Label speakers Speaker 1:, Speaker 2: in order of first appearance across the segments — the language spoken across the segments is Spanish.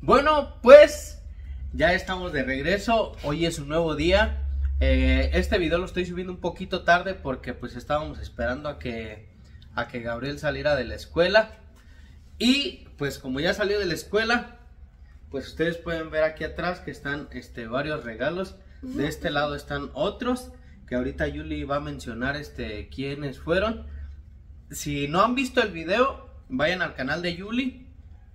Speaker 1: Bueno, pues ya estamos de regreso. Hoy es un nuevo día. Eh, este video lo estoy subiendo un poquito tarde porque pues estábamos esperando a que a que Gabriel saliera de la escuela. Y pues como ya salió de la escuela, pues ustedes pueden ver aquí atrás que están este varios regalos. De este lado están otros que ahorita Yuli va a mencionar este quiénes fueron. Si no han visto el video, vayan al canal de Yuli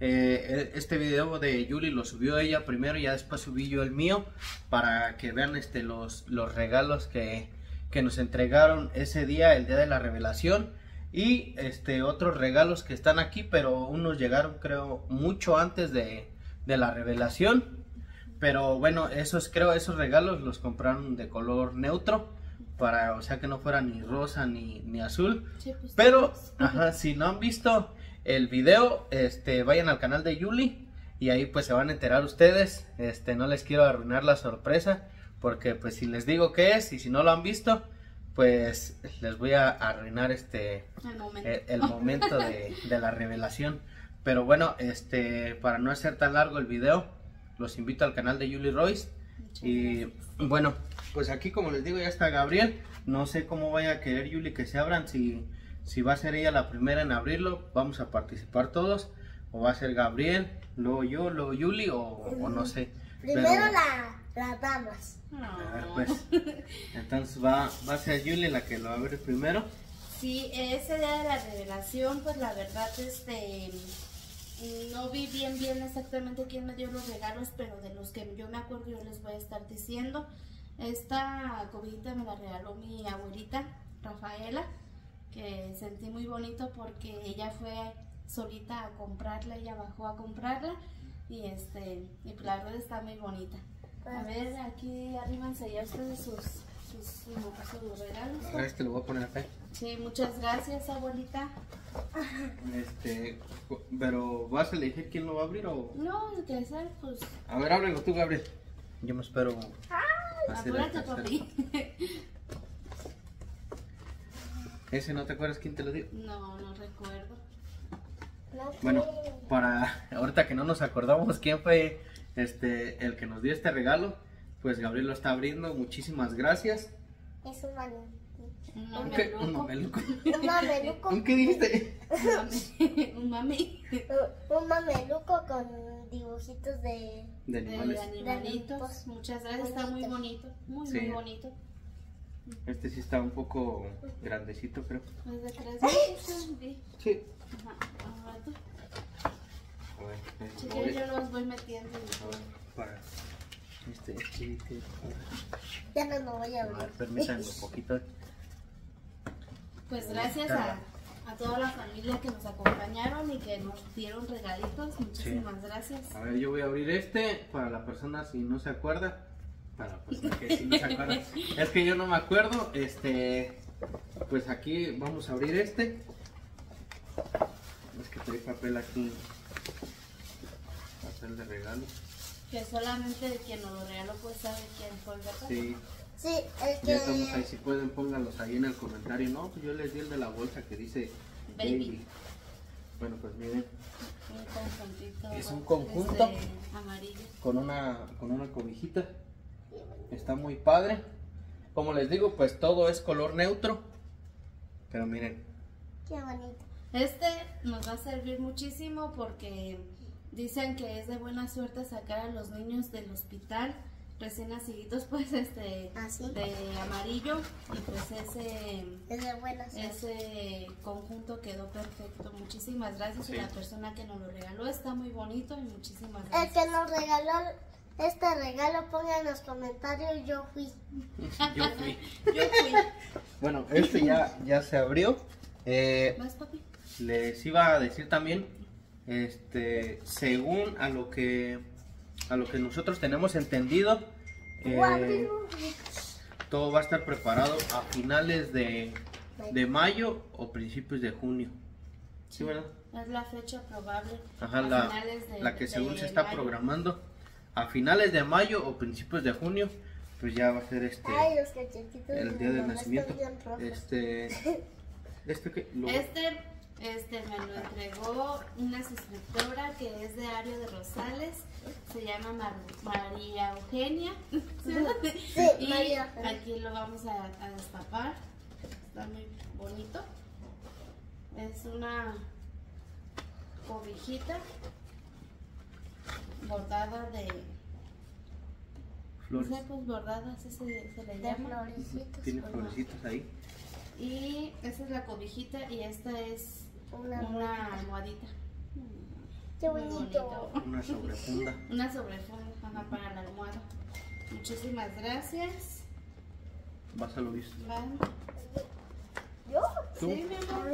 Speaker 1: eh, este video de Yuli lo subió ella primero y ya después subí yo el mío para que vean este, los, los regalos que, que nos entregaron ese día, el día de la revelación y este otros regalos que están aquí, pero unos llegaron creo mucho antes de, de la revelación. Pero bueno, esos creo esos regalos los compraron de color neutro para o sea que no fuera ni rosa ni, ni azul.
Speaker 2: pues,
Speaker 1: pero ajá, si no han visto el video, este, vayan al canal de Yuli y ahí pues se van a enterar ustedes. Este, no les quiero arruinar la sorpresa porque pues si les digo qué es y si no lo han visto, pues les voy a arruinar este
Speaker 2: El momento.
Speaker 1: el, el momento de, de la revelación. Pero bueno, este, para no hacer tan largo el video, los invito al canal de Yuli Royce.
Speaker 2: Muchas
Speaker 1: Y bueno, pues aquí como les digo ya está Gabriel. No sé cómo vaya a querer Yuli que se abran. Si, si va a ser ella la primera en abrirlo, vamos a participar todos. O va a ser Gabriel, luego yo, luego Yuli o, o no sé.
Speaker 3: Primero
Speaker 1: Pero-
Speaker 3: la, las damas.
Speaker 1: a ver, pues. Entonces va, va a ser Yuli la que lo abre primero.
Speaker 2: Sí, ese día de la revelación, pues la verdad, este, no vi bien bien exactamente quién me dio los regalos, pero de los que yo me acuerdo yo les voy a estar diciendo. Esta cobijita me la regaló mi abuelita, Rafaela, que sentí muy bonito porque ella fue solita a comprarla, ella bajó a comprarla y este, y pues la verdad está muy bonita. A ver, aquí arríbanse ya ustedes sus, sus, sus regalos.
Speaker 1: A ver, este lo voy a poner acá.
Speaker 2: Sí, muchas gracias, abuelita.
Speaker 1: Este, pero ¿vas a elegir quién lo va a abrir o...?
Speaker 2: No, que sea, pues,
Speaker 1: A ver, ábrelo tú, Gabriel. Yo me espero. el
Speaker 2: apúrate, papi.
Speaker 1: ¿Ese no te acuerdas quién te lo dio?
Speaker 2: No, no recuerdo.
Speaker 3: No
Speaker 1: Bueno,
Speaker 3: sé.
Speaker 1: para ahorita que no nos acordamos quién fue este el que nos dio este regalo, pues Gabriel lo está abriendo. Muchísimas gracias.
Speaker 3: Es un manu-
Speaker 2: Un
Speaker 1: ¿Un qué? Un
Speaker 2: mameluco.
Speaker 1: mameluco.
Speaker 3: un mameluco.
Speaker 1: ¿Un qué dijiste?
Speaker 2: Un mame- Un mami.
Speaker 3: un mameluco con dibujitos de.
Speaker 1: De
Speaker 2: De
Speaker 1: animales.
Speaker 2: animalitos. Muchas gracias, está muy bonito. Muy,
Speaker 1: Sí.
Speaker 2: muy bonito.
Speaker 1: Este sí está un poco grandecito, creo.
Speaker 2: Es de tres meses. sí.
Speaker 1: Sí.
Speaker 2: Ajá.
Speaker 1: A ver,
Speaker 2: Si
Speaker 1: lo
Speaker 2: quieres,
Speaker 1: voy-
Speaker 2: yo los voy metiendo.
Speaker 1: a ver, para este, sí,
Speaker 3: Ya no lo voy a
Speaker 1: a ver,
Speaker 3: abrir.
Speaker 1: permítanme un poquito.
Speaker 2: Pues gracias a, a toda la familia que nos acompañaron y que nos dieron regalitos. Muchísimas gracias.
Speaker 1: A ver, yo voy a abrir este para la persona si no se acuerda. Para la persona que sí no se acuerda. es que yo no me acuerdo. Este, pues aquí vamos a abrir este. Es que trae papel aquí. Papel de regalo.
Speaker 2: Que solamente quien nos lo regaló pues sabe quién fue, ¿verdad?
Speaker 1: Sí,
Speaker 3: Sí, el
Speaker 1: ya estamos ahí.
Speaker 3: que.
Speaker 1: Si pueden, pónganlos ahí en el comentario. No, pues yo les di el de la bolsa que dice
Speaker 2: Baby.
Speaker 1: baby. Bueno, pues miren,
Speaker 2: Un conjuntito.
Speaker 1: Es un conjunto.
Speaker 2: este, amarillo.
Speaker 1: con una, con una cobijita. Está muy padre. Como les digo, pues todo es color neutro. Pero miren,
Speaker 3: Qué bonito.
Speaker 2: Este nos va a servir muchísimo porque dicen que es de buena suerte sacar a los niños del hospital recién naciditos pues este
Speaker 3: Así.
Speaker 2: de amarillo y pues ese
Speaker 3: Es de buenas.
Speaker 2: ese conjunto quedó perfecto. Muchísimas gracias
Speaker 1: Sí.
Speaker 2: a la persona que nos lo regaló. Está muy bonito y muchísimas
Speaker 3: El
Speaker 2: gracias.
Speaker 3: que nos regaló este regalo, ponga en los comentarios. Yo fui.
Speaker 1: yo fui.
Speaker 2: Yo fui.
Speaker 1: Bueno, este ya, ya se abrió. Eh,
Speaker 2: ¿Vas, papi?
Speaker 1: les iba a decir también, este, según a lo que a lo que nosotros tenemos entendido, eh, todo va a estar preparado a finales de, de mayo o principios de junio. ¿Sí, verdad?
Speaker 2: Es la fecha probable.
Speaker 1: Ajá,
Speaker 2: a
Speaker 1: la,
Speaker 2: finales de-
Speaker 1: la que según
Speaker 2: de
Speaker 1: se está
Speaker 2: mayo.
Speaker 1: programando a finales de mayo o principios de junio, pues ya va a ser este
Speaker 3: Ay, los cachetitos.
Speaker 1: el día del nacimiento. Este, este que lo-
Speaker 2: Este Este me lo entregó una suscriptora que es de Ario de Rosales. Se llama Mar- María Eugenia.
Speaker 3: Sí,
Speaker 2: y
Speaker 3: María Eugenia.
Speaker 2: aquí lo vamos a, a destapar. Está muy bonito. Es una cobijita bordada de.
Speaker 1: Flores.
Speaker 2: No sé, pues bordada, así se, se le llama.
Speaker 3: florecitos.
Speaker 1: Tiene florecitas ahí.
Speaker 2: Y esta es la cobijita y esta es
Speaker 3: Una,
Speaker 2: una almohadita.
Speaker 3: Qué bonito.
Speaker 1: Una sobrefunda.
Speaker 2: Una sobrefunda ajá, para la almohada. Muchísimas gracias.
Speaker 1: Vas a lo visto.
Speaker 2: Van.
Speaker 3: ¿Yo?
Speaker 1: ¿Tú?
Speaker 2: Sí, mi amor.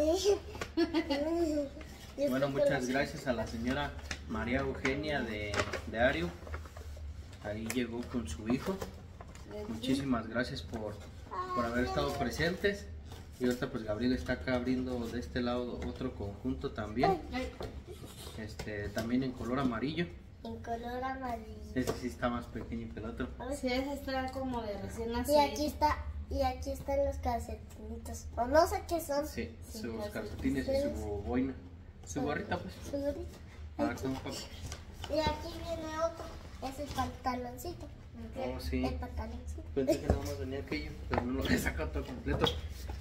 Speaker 1: Bueno, muchas gracias a la señora María Eugenia de, de Ario. Ahí llegó con su hijo. Muchísimas gracias por, por haber estado presentes. Y ahorita pues Gabriel está acá abriendo de este lado otro conjunto también. Este, también en color amarillo.
Speaker 3: En color amarillo.
Speaker 1: Ese sí está más pequeño que el otro.
Speaker 2: sí, esa está como de recién
Speaker 3: Y
Speaker 2: nacido.
Speaker 3: aquí está, y aquí están los calcetinitos. O no sé qué son.
Speaker 1: Sí,
Speaker 2: Sí,
Speaker 1: sus calcetines y su boina. Su gorrita pues.
Speaker 3: Seguro.
Speaker 1: A
Speaker 3: Y aquí viene otro. Es el pantaloncito.
Speaker 1: Oh, sí.
Speaker 3: El pantaloncito.
Speaker 1: Pensé que nada más venía aquello, pero no lo he sacado todo completo.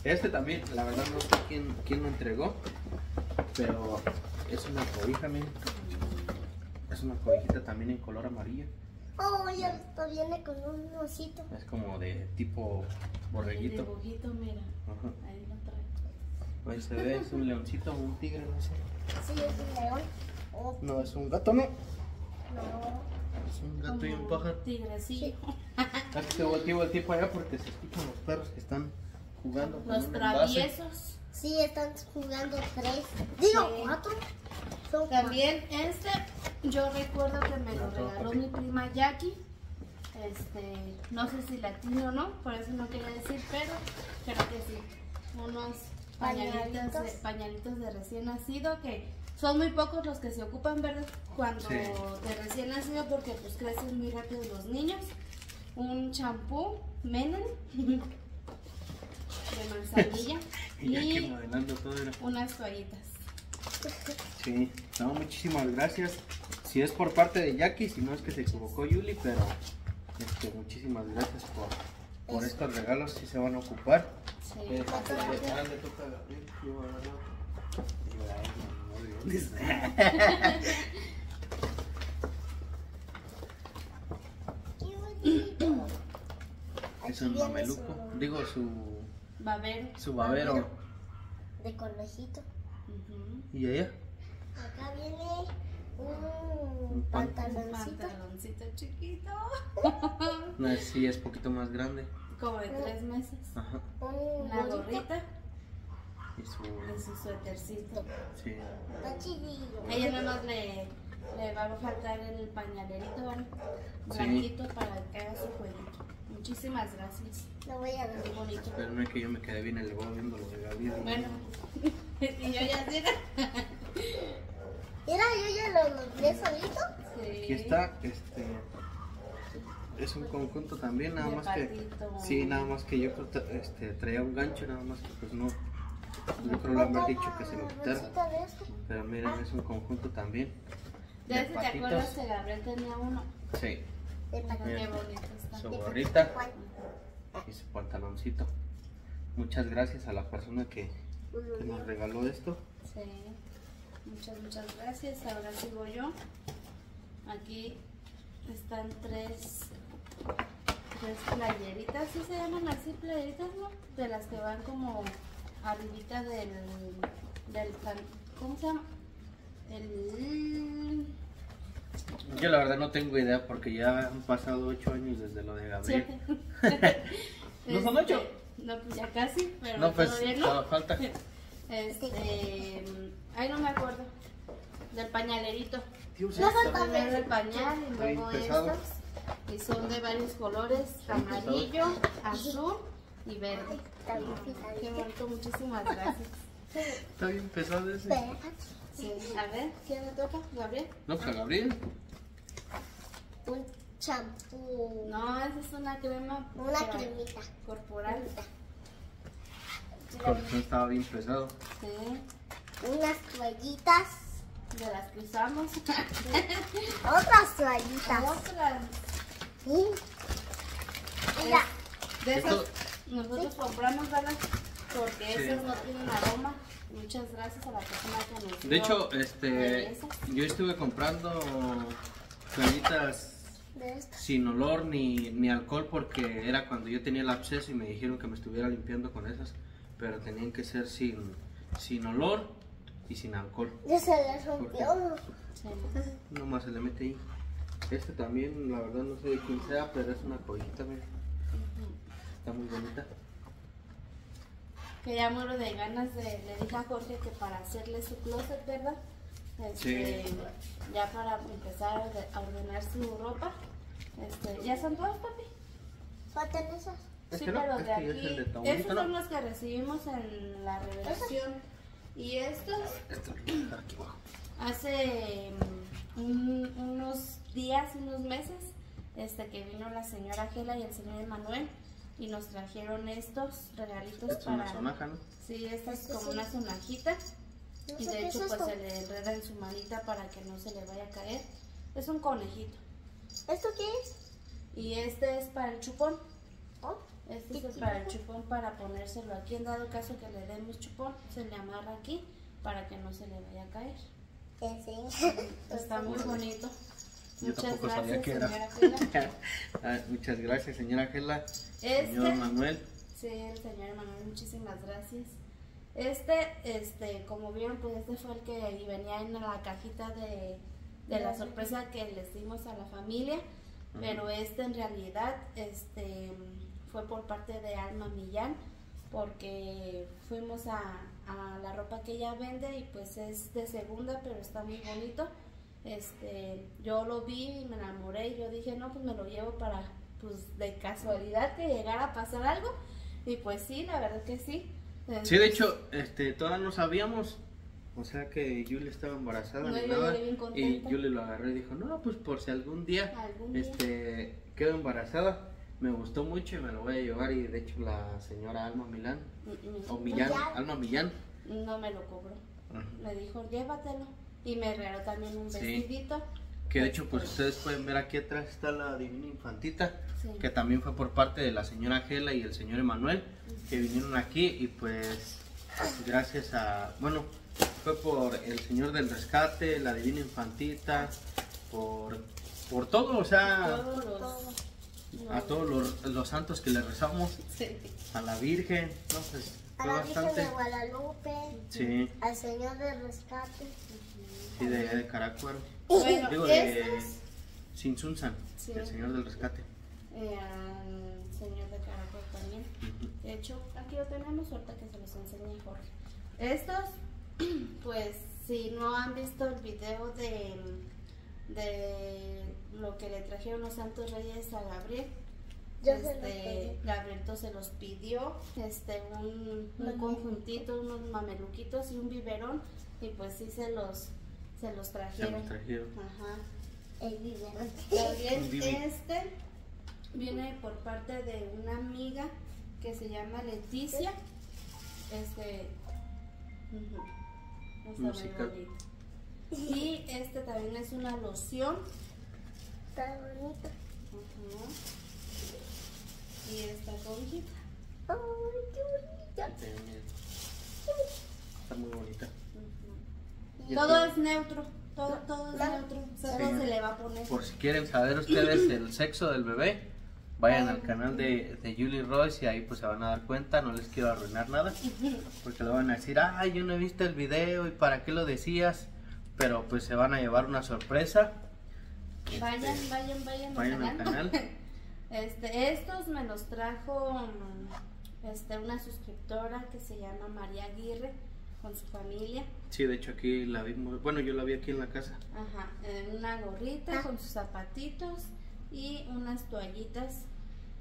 Speaker 1: Este también, la verdad no sé quién, quién lo entregó, pero es una cobija, miren. Es una cobijita también en color amarillo.
Speaker 3: Oh, y esto viene con un osito.
Speaker 1: Es como de tipo borreguito.
Speaker 2: dibujito, mira.
Speaker 1: Ajá.
Speaker 2: Ahí lo trae.
Speaker 1: Ahí se ve, es un leoncito o un tigre, no sé.
Speaker 3: Sí, es un león.
Speaker 1: No, es un gato, no.
Speaker 3: no.
Speaker 1: Es un gato y un pájaro.
Speaker 2: Tigrecillo.
Speaker 1: Aquí se volteó el tipo allá porque se escuchan los perros que están jugando
Speaker 2: Los traviesos.
Speaker 3: Sí, están jugando tres. Digo,
Speaker 2: Sí.
Speaker 3: cuatro. Son
Speaker 2: También este, yo recuerdo que me lo regaló mi prima Jackie. Este, no sé si latino o no, por eso no quería decir, pero creo que sí. Unos pañalitos de,
Speaker 3: Pañalitos.
Speaker 2: pañalitos de recién nacido que son muy pocos los que se ocupan, ¿verdad? Cuando
Speaker 1: Sí.
Speaker 2: de recién nacido porque pues crecen muy rápido los niños. Un champú Menen de manzanilla
Speaker 1: Y todo era.
Speaker 2: unas toallitas.
Speaker 1: Sí, no, muchísimas gracias. Si es por parte de Jackie, si no es que se equivocó Yuli, pero este, muchísimas gracias por, por estos regalos, si se van a ocupar.
Speaker 2: Sí,
Speaker 1: Eh, dice. Es un mameluco,
Speaker 3: su-
Speaker 1: digo su,
Speaker 2: Babero.
Speaker 1: su babero.
Speaker 3: De conejito.
Speaker 2: Ujú.
Speaker 1: ¿Y allá?
Speaker 3: Acá viene un
Speaker 1: Un pan-
Speaker 2: Un
Speaker 3: pantaloncito.
Speaker 2: pantaloncito chiquito.
Speaker 1: No, sí, es poquito más grande.
Speaker 2: Como de tres meses.
Speaker 1: Ajá.
Speaker 3: Gorrito.
Speaker 2: gorrita
Speaker 1: Y su,
Speaker 2: y su suétercito.
Speaker 1: sí.
Speaker 3: Está chidillo.
Speaker 2: A ella nada más le, le va a faltar el pañalerito ¿vale?
Speaker 1: Sí.
Speaker 2: blanquito para que haga su jueguito. Muchísimas gracias.
Speaker 3: Lo voy a dar.
Speaker 2: Muy bonito.
Speaker 1: Espérame que yo me quedé bien el huevo viendo lo de Gabriel.
Speaker 2: Bueno, y yo ya.
Speaker 3: Mira, yo ya lo logré solito.
Speaker 2: Sí.
Speaker 1: Aquí está, este es un conjunto también, nada más que sí, nada más que yo creo que, este traía un gancho, nada más que pues no, creo le han dicho que se lo
Speaker 3: esto.
Speaker 1: pero miren es un conjunto también.
Speaker 2: De te acuerdas que Gabriel tenía uno.
Speaker 1: Sí,
Speaker 2: está.
Speaker 1: su gorrita y su pantaloncito. Muchas gracias a la persona que, que nos regaló esto.
Speaker 2: Sí, muchas, muchas gracias. Ahora sigo yo. Aquí están tres, tres playeritas, ¿sí se llaman así playeritas, no? De las que van como arribita del, del pan- ¿cómo se llama? El
Speaker 1: Yo la verdad no tengo idea porque ya han pasado ocho años desde lo de Gabriel. ¿No son ocho?
Speaker 2: Este, No, pues ya casi, pero
Speaker 1: No, pues
Speaker 2: todavía no.
Speaker 1: falta.
Speaker 2: Este, ay no me acuerdo, del pañalerito.
Speaker 1: Dios,
Speaker 3: No falta
Speaker 2: Primero el pañal y luego estos. Y son de varios colores, amarillo, azul y verde.
Speaker 3: Está bien
Speaker 2: Qué bonito, muchísimas gracias.
Speaker 1: Está bien pesado ese.
Speaker 2: Sí, a ver, ¿quién le toca? ¿Gabriel?
Speaker 1: No, pues a Gabriel.
Speaker 3: Un champú.
Speaker 2: No, esa es una crema
Speaker 3: Una cremita.
Speaker 2: corporal.
Speaker 1: Corazón estaba bien pesado.
Speaker 2: Sí.
Speaker 3: Unas toallitas.
Speaker 2: De las que usamos.
Speaker 3: Otras toallitas.
Speaker 2: Otras.
Speaker 3: Sí. Mira,
Speaker 2: De
Speaker 1: Esto-
Speaker 2: esas nosotros compramos, ¿verdad? Porque
Speaker 1: Sí.
Speaker 2: esas no tienen aroma. Muchas gracias a la persona que nos
Speaker 1: De
Speaker 2: dio
Speaker 1: hecho, este, yo estuve comprando toallitas
Speaker 3: de
Speaker 1: sin olor ni, ni alcohol porque era cuando yo tenía el absceso y me dijeron que me estuviera limpiando con esas, pero tenían que ser sin, sin olor y sin alcohol.
Speaker 3: Ya se le rompió.
Speaker 2: Sí.
Speaker 1: Nomás se le mete ahí. Este también, la verdad no sé de quién sea, pero es una cojita, mira. Está muy bonita.
Speaker 2: Que ya muero de ganas de, le dije a Jorge que para hacerle su closet, ¿verdad? Este,
Speaker 1: Sí.
Speaker 2: Ya para empezar a orde- a ordenar su ropa. Este, ¿Ya son todas, papi?
Speaker 3: Faltan esas.
Speaker 2: Sí,
Speaker 1: no,
Speaker 2: pero de
Speaker 1: es
Speaker 2: aquí.
Speaker 1: el de Taurito,
Speaker 2: Estos
Speaker 1: ¿no?
Speaker 2: son los que recibimos en la revelación. Y estos,
Speaker 1: aquí abajo.
Speaker 2: hace mm, un- unos días, unos meses, este que vino la señora Gela y el señor Emanuel y nos trajeron estos regalitos
Speaker 1: Esta es una
Speaker 2: para.
Speaker 1: sonaja, ¿no?
Speaker 2: Sí, esta es como
Speaker 3: sí.
Speaker 2: una sonajita.
Speaker 3: No
Speaker 2: Y de hecho, pues se le enreda en su manita para que no se le vaya a caer. Es un conejito.
Speaker 3: ¿Esto qué es?
Speaker 2: Y este es para el chupón.
Speaker 3: Oh,
Speaker 2: Este es para el chupón para ponérselo aquí. En dado caso que le demos chupón, se le amarra aquí para que no se le vaya a caer.
Speaker 3: ese.
Speaker 2: Está muy bonito.
Speaker 1: Yo
Speaker 2: Muchas
Speaker 1: tampoco
Speaker 2: gracias,
Speaker 1: sabía que era.
Speaker 2: señora Gela.
Speaker 1: Ah, muchas gracias, señora Gela.
Speaker 2: Este,
Speaker 1: Señor Manuel.
Speaker 2: sí, el señor Manuel, muchísimas gracias. Este, este, como vieron, pues este fue el que venía en la cajita de, de la sorpresa que les dimos a la familia. Pero este en realidad, este, fue por parte de Alma Millán, porque fuimos a, a la ropa que ella vende y pues es de segunda, pero está muy bonito. Este, yo lo vi y me enamoré y yo dije, no, pues me lo llevo para, pues de casualidad que llegara a pasar algo. Y pues sí, la verdad que sí.
Speaker 1: Sí, de hecho, este, todavía no sabíamos. O sea que Julie estaba embarazada
Speaker 2: No, yo
Speaker 1: nada. Y. Julie lo agarró y dijo, no, pues por si algún día,
Speaker 2: Algún día.
Speaker 1: este quedo embarazada. Me gustó mucho y me lo voy a llevar. Y de hecho la señora Alma Milán,
Speaker 2: Mm, mm,
Speaker 1: o Millán,
Speaker 3: Millán.
Speaker 1: Alma Millán.
Speaker 2: No me lo cobró. Me dijo, llévatelo. Y me regaló también un
Speaker 1: Sí.
Speaker 2: vestidito.
Speaker 1: Que de hecho, pues ustedes pueden ver aquí atrás está la Divina Infantita.
Speaker 2: Sí.
Speaker 1: que también fue por parte de la señora Gela y el señor Emanuel, que vinieron aquí y pues gracias a, bueno, fue por el señor del rescate, la divina infantita, por, por todo, o sea,
Speaker 2: Todos los-
Speaker 3: Todo.
Speaker 1: a todos los, los santos que le rezamos,
Speaker 2: Sí.
Speaker 1: a la Virgen, no, pues
Speaker 3: A la Virgen de Guadalupe.
Speaker 1: sí,
Speaker 3: Al Señor del Rescate.
Speaker 1: sí, de, de Caracuaro,
Speaker 2: Bueno,
Speaker 1: digo de
Speaker 2: Sí.
Speaker 1: el señor del rescate.
Speaker 2: eh, al señor de Caracol también. De hecho, aquí lo tenemos, ahorita que se los enseñe Jorge. Estos, pues, si no han visto el video de, de lo que le trajeron los Santos Reyes a Gabriel,
Speaker 3: Yo se los
Speaker 2: este,
Speaker 3: pedí.
Speaker 2: Gabrielito se los pidió, este, un, un conjuntito, unos mameluquitos y un biberón, y pues sí se los, se los
Speaker 1: Se
Speaker 2: trajeron.
Speaker 1: los trajeron.
Speaker 2: Ajá.
Speaker 3: El biberón.
Speaker 2: También
Speaker 1: bibi.
Speaker 2: este viene por parte de una amiga que se llama Leticia. Este. ujú, está muy bonito. Y este también es una loción.
Speaker 3: Está bonito.
Speaker 2: ujú, Y esta cobijita.
Speaker 3: Ay, qué bonito.
Speaker 1: Eh, Está muy bonita. Y
Speaker 2: Todo es neutro. Todo, todo es neutro. Solo
Speaker 1: Sí.
Speaker 2: se le va a poner.
Speaker 1: Por si quieren saber ustedes el sexo del bebé, vayan al canal de, de Julie Royce y ahí pues se van a dar cuenta, no les quiero arruinar nada, porque le van a decir, ay, yo no he visto el video y para qué lo decías, pero pues se van a llevar una sorpresa.
Speaker 2: Vayan,
Speaker 1: Este,
Speaker 2: vayan, vayan,
Speaker 1: vayan al canal.
Speaker 2: Este, estos me los trajo mm, este, una suscriptora que se llama María Aguirre con su familia.
Speaker 1: Sí, de hecho aquí la vimos, bueno, yo la vi aquí en la casa.
Speaker 2: Ajá, en una gorrita
Speaker 3: Ah.
Speaker 2: con sus zapatitos y unas toallitas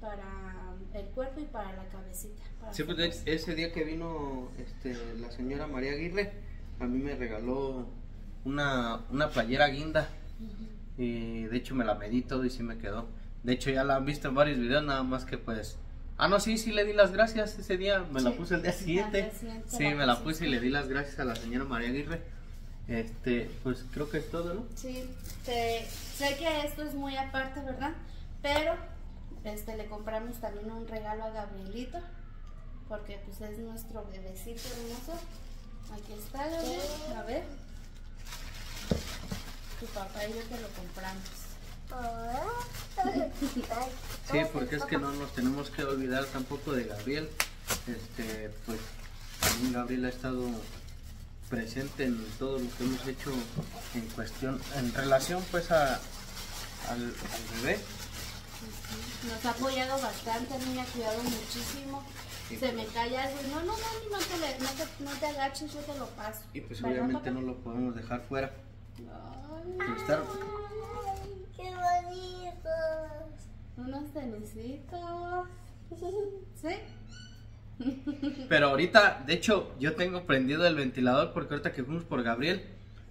Speaker 2: para el cuerpo y para la cabecita. para
Speaker 1: Sí, pues ese día que vino este, la señora María Aguirre, a mí me regaló una, una playera guinda. Y de hecho me la medí todo y sí me quedó. De hecho ya la han visto en varios videos, nada más que pues Ah, no, sí, sí le di las gracias ese día, me la puse el día siguiente. Sí,
Speaker 2: la
Speaker 1: me la puse y le di las gracias a la señora María Aguirre. Este, pues creo que es todo, ¿no?
Speaker 2: Sí, te- sé que esto es muy aparte, ¿verdad? Pero este le compramos también un regalo a Gabrielito, porque pues es nuestro bebecito hermoso. Aquí está, Gabriel, a ver. Tu papá y yo te lo compramos.
Speaker 1: Sí, porque es que no nos tenemos que olvidar tampoco de Gabriel. Este, pues también Gabriel ha estado presente en todo lo que hemos hecho en cuestión, en relación pues a, al, al bebé.
Speaker 2: Nos ha apoyado bastante, a mí me ha cuidado muchísimo.
Speaker 1: Sí.
Speaker 2: Se me cae algo y no, no, mami, no te, le- no te, no te agaches, yo te lo paso.
Speaker 1: Y pues
Speaker 2: ¿Verdad,
Speaker 1: obviamente no lo podemos dejar fuera.
Speaker 2: Ay,
Speaker 1: Pues, estar-
Speaker 3: Ay, qué bonitos.
Speaker 2: unos tenisitos. ¿Sí?
Speaker 1: Pero ahorita, de hecho, yo tengo prendido el ventilador porque ahorita que fuimos por Gabriel,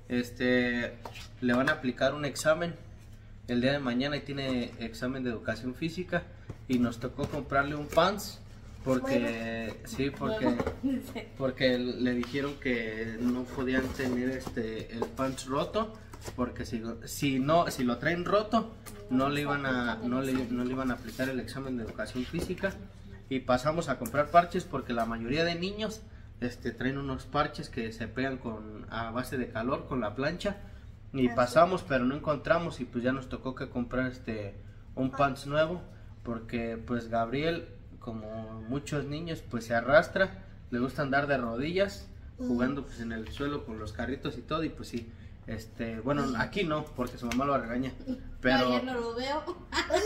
Speaker 1: este, le van a aplicar un examen el día de mañana y tiene examen de educación física y nos tocó comprarle un pants porque, sí, porque, porque le dijeron que no podían tener este, el pants roto porque si, si no, si lo traen roto, no le iban a, no le, no le iban a aplicar el examen de educación física. Y pasamos a comprar parches porque la mayoría de niños este, traen unos parches que se pegan con, a base de calor con la plancha. Y pasamos pero no encontramos y pues ya nos tocó que comprar este un pants nuevo porque pues Gabriel como muchos niños pues se arrastra le gusta andar de rodillas jugando pues en el suelo con los carritos y todo y pues sí este bueno aquí no porque su mamá lo regaña pero
Speaker 2: Ayer no lo veo.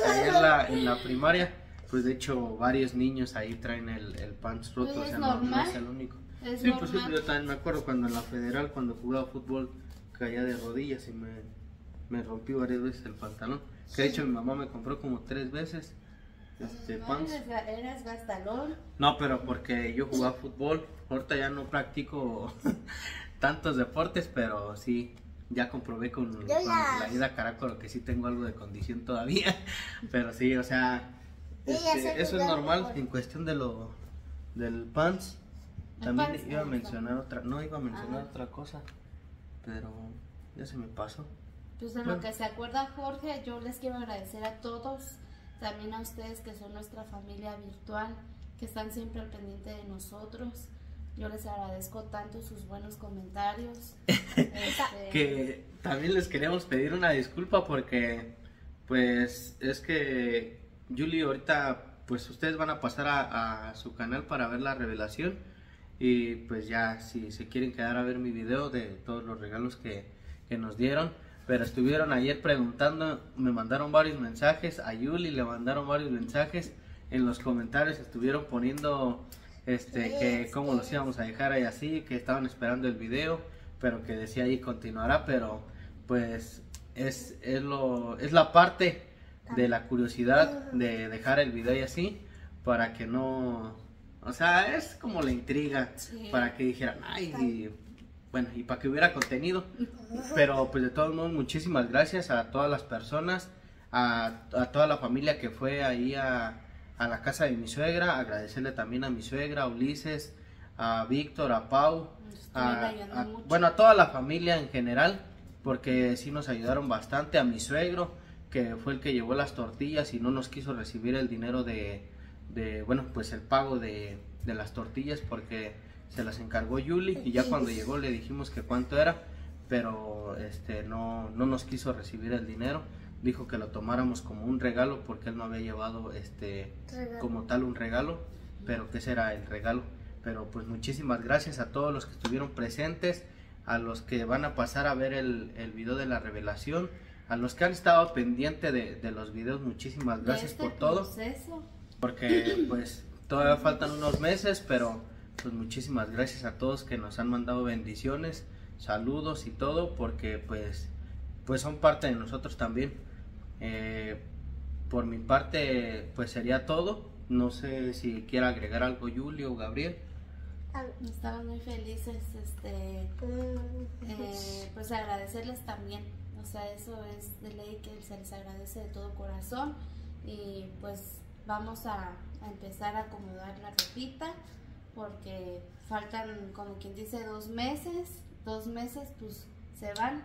Speaker 1: ahí en la, en la primaria, pues de hecho varios niños ahí traen el, el pants roto,
Speaker 2: Pues
Speaker 1: o sea, no, no
Speaker 2: normal.
Speaker 1: es el único.
Speaker 2: Es
Speaker 1: sí, pues sí,
Speaker 2: normal.
Speaker 1: yo también me acuerdo cuando en la federal, cuando jugaba fútbol, caía de rodillas y me, me rompí varias veces el pantalón. Que de hecho mi mamá me compró como tres veces este
Speaker 2: No,
Speaker 1: pants.
Speaker 2: eres, ga- eres gastalón.
Speaker 1: No, pero porque yo jugaba fútbol, ahorita ya no practico tantos deportes, pero sí, ya comprobé con, con
Speaker 3: ya-
Speaker 1: la ida a Caracol que sí tengo algo de condición todavía, pero sí, o sea, este, eso es normal en cuestión de lo del pants. También
Speaker 2: pants,
Speaker 1: iba a mencionar otra, no iba a mencionar
Speaker 2: Ajá.
Speaker 1: otra cosa, pero ya se me pasó.
Speaker 2: Pues de
Speaker 1: Bueno.
Speaker 2: lo que se acuerda Jorge, yo les quiero agradecer a todos, también a ustedes que son nuestra familia virtual, que están siempre al pendiente de nosotros. Yo les agradezco tanto sus buenos comentarios.
Speaker 1: Que también les queríamos pedir una disculpa porque pues es que Julie ahorita pues ustedes van a pasar a, su canal para ver la revelación y pues ya si se quieren quedar a ver mi video de todos los regalos que, que nos dieron pero estuvieron ayer preguntando me mandaron varios mensajes a Julie le mandaron varios mensajes en los comentarios estuvieron poniendo este que cómo los íbamos a dejar ahí así que estaban esperando el video pero que decía ahí continuará, pero pues es, es, lo, es la parte de la curiosidad de dejar el video y así, para que no, o sea, es como la intriga,
Speaker 2: Sí.
Speaker 1: para que dijeran, ay, y, bueno, y para que hubiera contenido, pero pues de todos modos, muchísimas gracias a todas las personas, a, a toda la familia que fue ahí a, a la casa de mi suegra, agradecerle también a mi suegra, a Ulises, a Víctor, a Pau, a- a- bueno, a toda la familia en general, porque sí nos ayudaron bastante, a mi suegro, que fue el que llevó las tortillas y no nos quiso recibir el dinero de, de bueno, pues el pago de, de las tortillas porque se las encargó Yuli y ya cuando llegó le dijimos que cuánto era, pero este no, no nos quiso recibir el dinero, dijo que lo tomáramos como un regalo porque él no había llevado este
Speaker 3: Regalo.
Speaker 1: como tal un regalo, pero que ese era el regalo. Pero pues muchísimas gracias a todos los que estuvieron presentes, a los que van a pasar a ver el, el video de la revelación, a los que han estado pendientes de, de los videos, muchísimas gracias
Speaker 2: este
Speaker 1: por todo,
Speaker 2: proceso.
Speaker 1: porque pues todavía faltan unos meses, pero pues muchísimas gracias a todos que nos han mandado bendiciones, saludos y todo, porque pues, pues son parte de nosotros también. Eh, por mi parte, pues sería todo. No sé si quiera agregar algo Julio o Gabriel.
Speaker 2: Estamos muy felices, este, eh, pues agradecerles también. O sea, eso es de ley que se les agradece de todo corazón. Y pues vamos a, a empezar a acomodar la ropita porque faltan como quien dice dos meses, dos meses pues se van.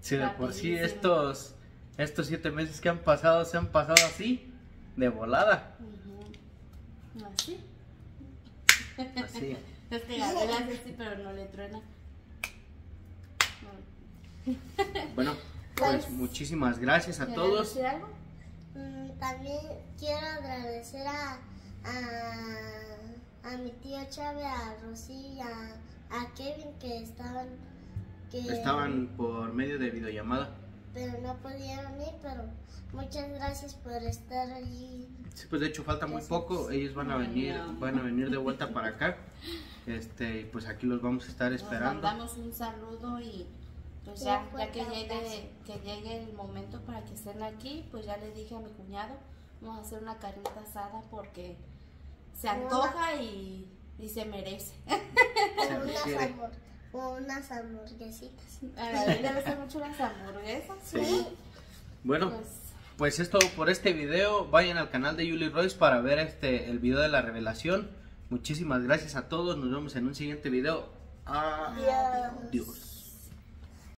Speaker 1: Sí, de por sí estos, estos siete meses que han pasado se han pasado así, de volada.
Speaker 2: Ujú. Así.
Speaker 1: Así.
Speaker 2: Es que Gabriel hace así pero no le truena. No.
Speaker 1: Bueno, pues muchísimas gracias a
Speaker 2: ¿Quieres
Speaker 1: todos.
Speaker 2: decir algo?
Speaker 3: Mm, También quiero agradecer a, a, a mi tío Chávez, a Rosy, a, a Kevin que estaban que
Speaker 1: Estaban por medio de videollamada.
Speaker 3: Pero no pudieron ir, pero muchas gracias por estar allí.
Speaker 1: Sí, pues de hecho falta muy poco. Ellos van a venir, van a venir de vuelta para acá. Este, y pues aquí los vamos a estar
Speaker 2: Nos
Speaker 1: esperando.
Speaker 2: mandamos un saludo y pues ya, ya que llegue, que llegue el momento para que estén aquí, pues ya le dije a mi cuñado, vamos a hacer una carnita asada porque se antoja y, y se merece.
Speaker 1: Se requiere.
Speaker 3: Unas hamburguesitas.
Speaker 2: A Gabriel le gustan mucho las hamburguesas.
Speaker 1: Sí. Bueno,
Speaker 2: Pues
Speaker 1: pues es todo por este video. Vayan al canal de Julie Royce para ver este el video de la revelación. Muchísimas gracias a todos. Nos vemos en un siguiente video. Adiós.